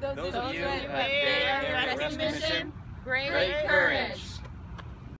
Those, Those of you who have been in rescue mission, great great courage. courage.